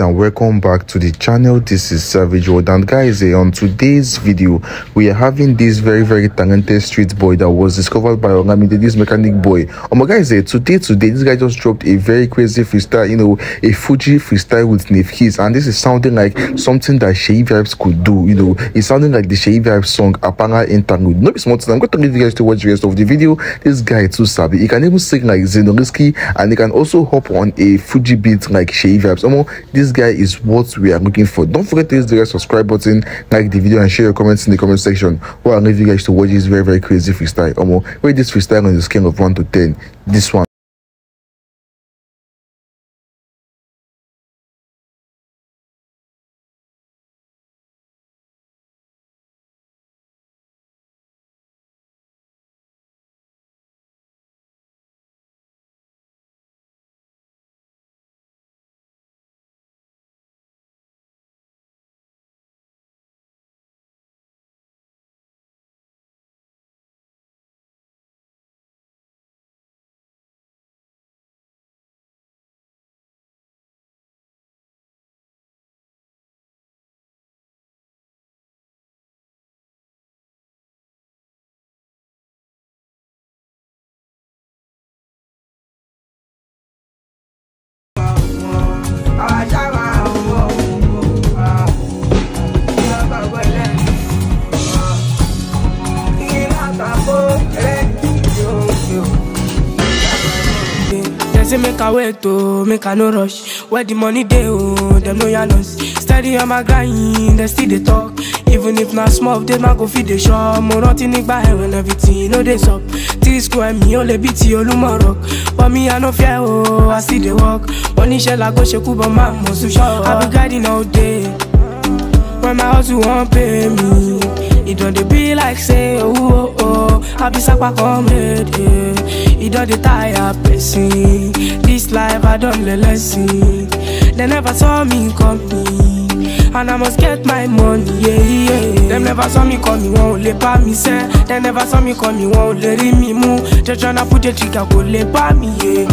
and welcome back to the channel. This is savage world. And guys eh, on today's video we are having this very very talented street boy that was discovered by Olamide this mechanic boy. Oh my guys eh, today today this guy just dropped a very crazy freestyle you know a Fuji freestyle with Nif Keys and this is sounding like something that Seyi Vibez could do you know. It's sounding like the Seyi Vibez song Apanga Interlude. No small thing. I'm going to leave you guys to watch the rest of the video. This guy too savvy. He can even sing like Zinoleesky and he can also hop on a Fuji beat like Seyi Vibez. Omo, this guy is what we are looking for. Don't forget to use the subscribe button like the video and share your comments in the comment section. Well i leave you guys to watch this very very crazy freestyle Omo, rate this freestyle on the scale of 1 to 10 this one say make I wait oh, make I no rush. Where the money dey oh, them no yarn us. Steady on my grind, they still dey talk. Even if not small, they man go feed the shop. Mo rántí nígbà ẹ̀ when everything no dey sup. Tí square mi ò lè bí ti olúmọ̀rọ̀. But me I no fear oh, I still dey work. Wọ́n níṣẹ́ la go ṣekú bọ́ máa mọ̀ sùn ṣọ́. I be guiding all day. When my hustle won't pay me. It don't dey be like say oh oh oh I be sapa comrade yeah. It don't dey tire person I don't let lesson. They never saw me coming. And I must get my money yeah yeah. Them never saw me coming ò lè bá mi sẹ́. They never saw me coming ò lè me move. Just tryna put the trigger kò lè bá mi yeah